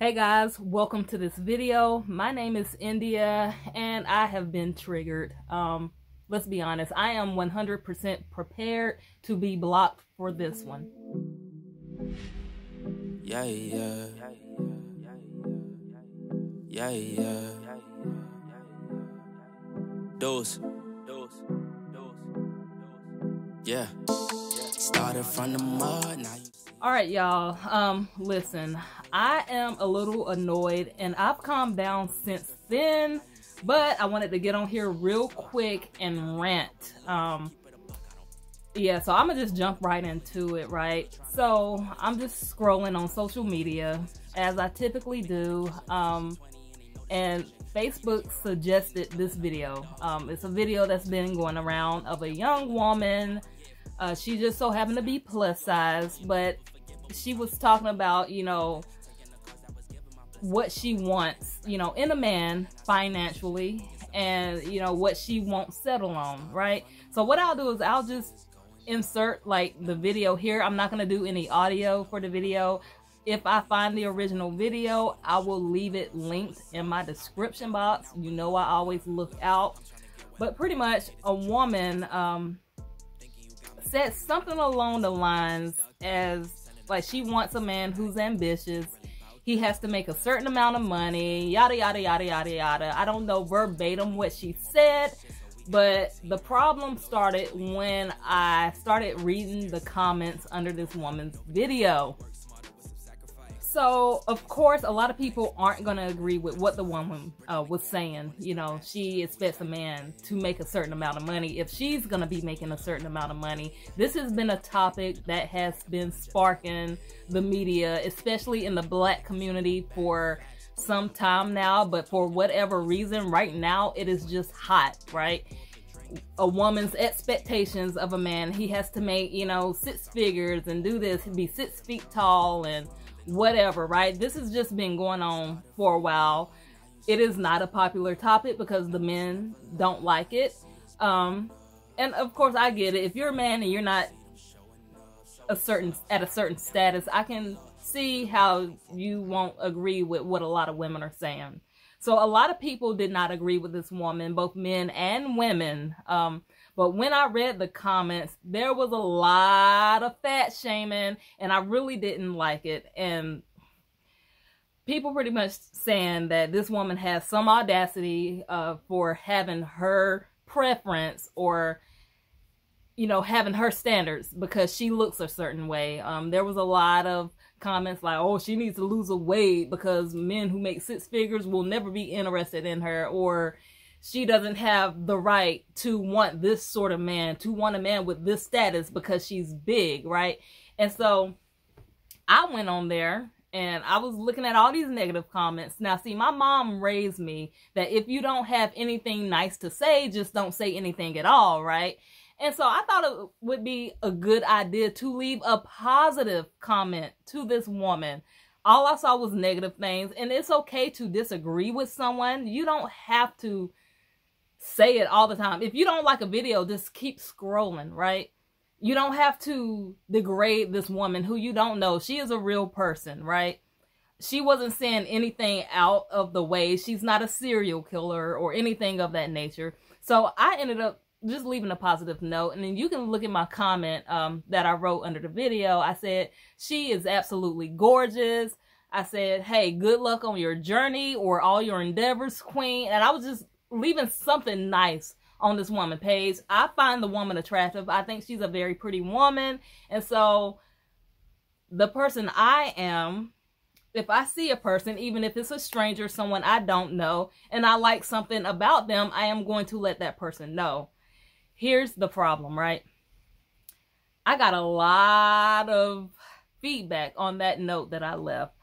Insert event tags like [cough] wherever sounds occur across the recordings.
Hey guys, welcome to this video. My name is India and I have been triggered. Um, let's be honest, I am 100% prepared to be blocked for this one. Yeah, yeah. Yeah, yeah. Dose. Dose. Yeah. Started from the mud, all right, y'all. Um, listen, I am a little annoyed and I've calmed down since then, but I wanted to get on here real quick and rant. Um, yeah, so I'm gonna just jump right into it, right? So I'm just scrolling on social media as I typically do. Um, and Facebook suggested this video. Um, it's a video that's been going around of a young woman. Uh, she just so happened to be plus size, but she was talking about, you know, what she wants, you know, in a man financially and, you know, what she won't settle on, right? So what I'll do is I'll just insert like the video here. I'm not going to do any audio for the video. If I find the original video, I will leave it linked in my description box. You know I always look out. But pretty much a woman um, said something along the lines as like she wants a man who's ambitious. He has to make a certain amount of money, yada, yada, yada, yada, yada. I don't know verbatim what she said, but the problem started when I started reading the comments under this woman's video. So, of course, a lot of people aren't going to agree with what the woman uh, was saying. You know, she expects a man to make a certain amount of money if she's going to be making a certain amount of money. This has been a topic that has been sparking the media, especially in the black community, for some time now. But for whatever reason, right now, it is just hot, right? a woman's expectations of a man. He has to make, you know, six figures and do this, be six feet tall and whatever, right? This has just been going on for a while. It is not a popular topic because the men don't like it. Um, and of course, I get it. If you're a man and you're not a certain at a certain status, I can see how you won't agree with what a lot of women are saying. So a lot of people did not agree with this woman, both men and women. Um, but when I read the comments, there was a lot of fat shaming, and I really didn't like it. And people pretty much saying that this woman has some audacity uh, for having her preference or you know having her standards because she looks a certain way um there was a lot of comments like oh she needs to lose a weight because men who make six figures will never be interested in her or she doesn't have the right to want this sort of man, to want a man with this status because she's big, right? And so I went on there and I was looking at all these negative comments. Now, see, my mom raised me that if you don't have anything nice to say, just don't say anything at all, right? And so I thought it would be a good idea to leave a positive comment to this woman. All I saw was negative things, and it's okay to disagree with someone. You don't have to say it all the time. If you don't like a video, just keep scrolling, right? You don't have to degrade this woman who you don't know. She is a real person, right? She wasn't saying anything out of the way. She's not a serial killer or anything of that nature. So I ended up just leaving a positive note. And then you can look at my comment um, that I wrote under the video. I said, she is absolutely gorgeous. I said, hey, good luck on your journey or all your endeavors, queen. And I was just leaving something nice on this woman page. I find the woman attractive. I think she's a very pretty woman. And so the person I am, if I see a person, even if it's a stranger, someone I don't know, and I like something about them, I am going to let that person know. Here's the problem, right? I got a lot of feedback on that note that I left.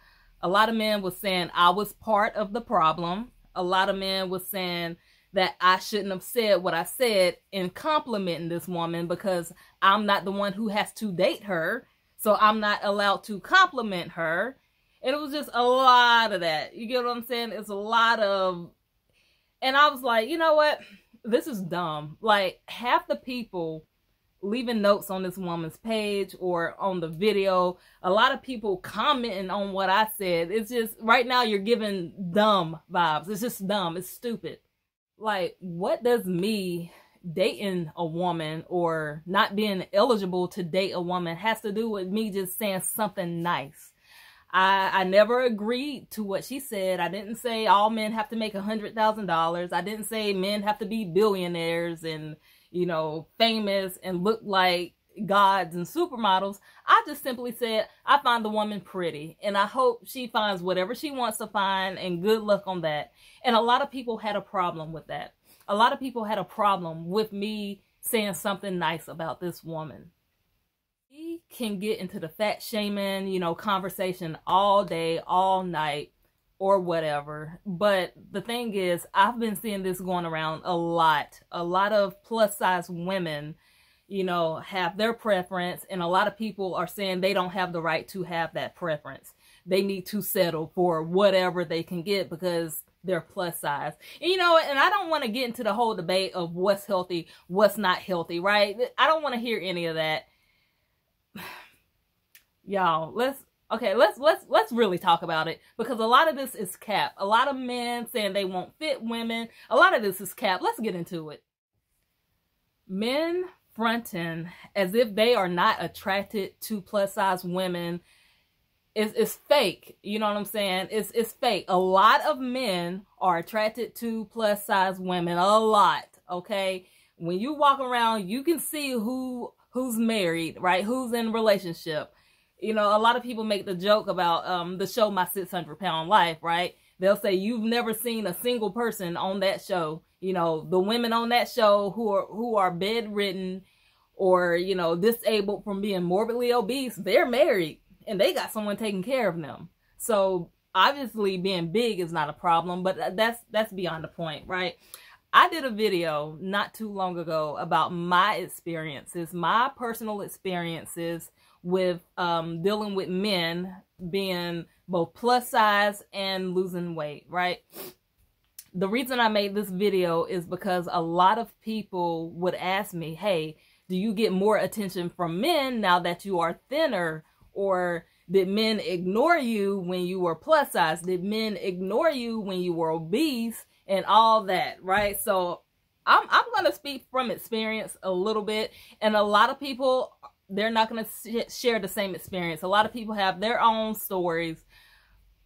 A lot of men was saying I was part of the problem a lot of men was saying that I shouldn't have said what I said in complimenting this woman because I'm not the one who has to date her. So I'm not allowed to compliment her. And it was just a lot of that. You get what I'm saying? It's a lot of, and I was like, you know what? This is dumb. Like half the people leaving notes on this woman's page or on the video. A lot of people commenting on what I said. It's just right now you're giving dumb vibes. It's just dumb. It's stupid. Like, what does me dating a woman or not being eligible to date a woman has to do with me just saying something nice? I, I never agreed to what she said. I didn't say all men have to make a hundred thousand dollars. I didn't say men have to be billionaires and you know, famous and look like gods and supermodels. I just simply said, I find the woman pretty and I hope she finds whatever she wants to find and good luck on that. And a lot of people had a problem with that. A lot of people had a problem with me saying something nice about this woman. We can get into the fat shaming, you know, conversation all day, all night or whatever. But the thing is, I've been seeing this going around a lot. A lot of plus size women, you know, have their preference, and a lot of people are saying they don't have the right to have that preference. They need to settle for whatever they can get because they're plus size. You know, and I don't want to get into the whole debate of what's healthy, what's not healthy, right? I don't want to hear any of that. [sighs] Y'all, let's Okay, let's let's let's really talk about it because a lot of this is cap. A lot of men saying they won't fit women. A lot of this is cap. Let's get into it. Men fronting as if they are not attracted to plus size women is is fake. You know what I'm saying? It's it's fake. A lot of men are attracted to plus size women. A lot. Okay. When you walk around, you can see who who's married, right? Who's in relationship you know, a lot of people make the joke about um, the show My 600 Pound Life, right? They'll say you've never seen a single person on that show. You know, the women on that show who are who are bedridden or you know disabled from being morbidly obese, they're married and they got someone taking care of them. So obviously, being big is not a problem, but that's that's beyond the point, right? I did a video not too long ago about my experiences, my personal experiences with um, dealing with men being both plus size and losing weight, right? The reason I made this video is because a lot of people would ask me, hey, do you get more attention from men now that you are thinner? Or did men ignore you when you were plus size? Did men ignore you when you were obese and all that, right? So I'm, I'm going to speak from experience a little bit. And a lot of people they're not going to share the same experience. A lot of people have their own stories.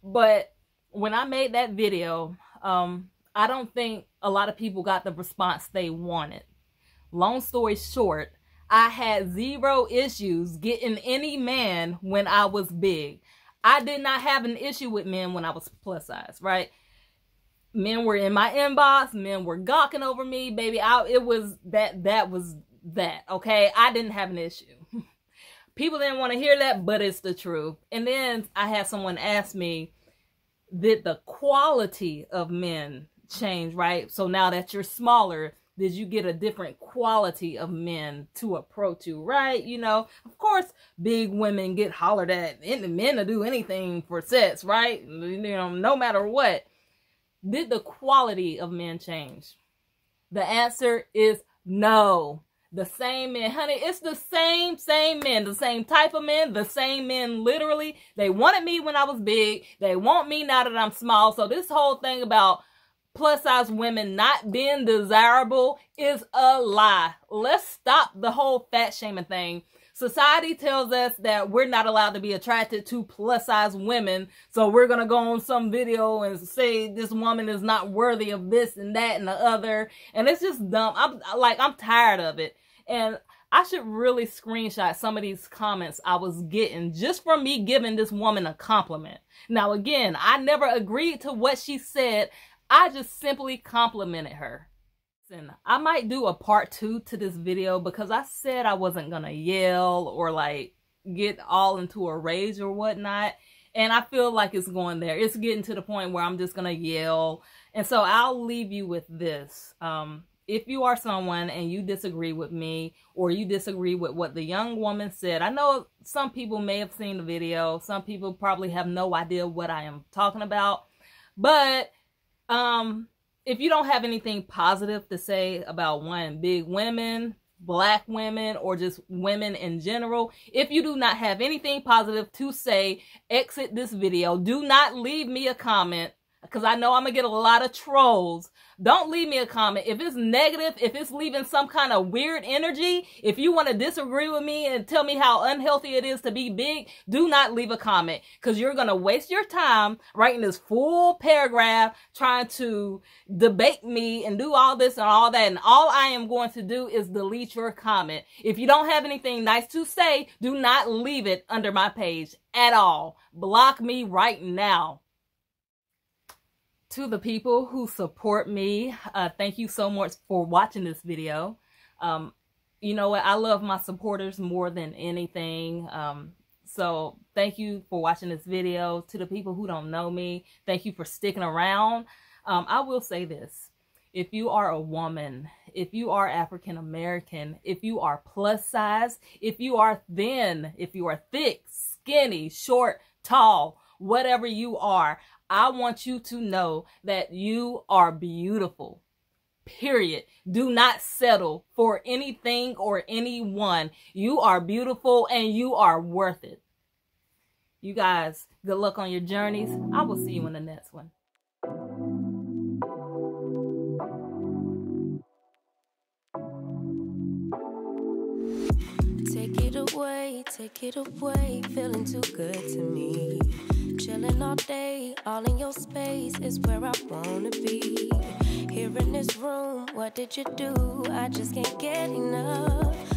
But when I made that video, um, I don't think a lot of people got the response they wanted. Long story short, I had zero issues getting any man when I was big. I did not have an issue with men when I was plus size, right? Men were in my inbox, men were gawking over me, baby. I it was that that was that, okay? I didn't have an issue. People didn't want to hear that, but it's the truth. And then I had someone ask me, did the quality of men change, right? So now that you're smaller, did you get a different quality of men to approach you, right? You know, of course, big women get hollered at, and the men to do anything for sex, right? You know, no matter what. Did the quality of men change? The answer is no the same men. Honey, it's the same, same men, the same type of men, the same men literally. They wanted me when I was big. They want me now that I'm small. So this whole thing about plus size women not being desirable is a lie. Let's stop the whole fat shaming thing. Society tells us that we're not allowed to be attracted to plus size women. So we're going to go on some video and say this woman is not worthy of this and that and the other. And it's just dumb. I'm like, I'm tired of it. And I should really screenshot some of these comments I was getting just from me giving this woman a compliment. Now, again, I never agreed to what she said. I just simply complimented her. Listen, I might do a part two to this video because I said I wasn't to yell or like get all into a rage or whatnot. And I feel like it's going there. It's getting to the point where I'm just to yell. And so I'll leave you with this. Um, if you are someone and you disagree with me or you disagree with what the young woman said, I know some people may have seen the video. Some people probably have no idea what I am talking about. But um, if you don't have anything positive to say about one, big women, black women or just women in general. If you do not have anything positive to say, exit this video. Do not leave me a comment because I know I'm gonna get a lot of trolls. Don't leave me a comment. If it's negative, if it's leaving some kind of weird energy, if you want to disagree with me and tell me how unhealthy it is to be big, do not leave a comment because you're gonna waste your time writing this full paragraph trying to debate me and do all this and all that. And all I am going to do is delete your comment. If you don't have anything nice to say, do not leave it under my page at all. Block me right now to the people who support me, uh, thank you so much for watching this video. Um, you know what? I love my supporters more than anything. Um, so thank you for watching this video. To the people who don't know me, thank you for sticking around. Um, I will say this. If you are a woman, if you are African American, if you are plus size, if you are thin, if you are thick, skinny, short, tall, whatever you are, I want you to know that you are beautiful. Period. Do not settle for anything or anyone. You are beautiful and you are worth it. You guys, good luck on your journeys. I will see you in the next one. Take it away, take it away, feeling too good to me. Chilling all day, all in your space is where I wanna be. Here in this room, what did you do? I just can't get enough.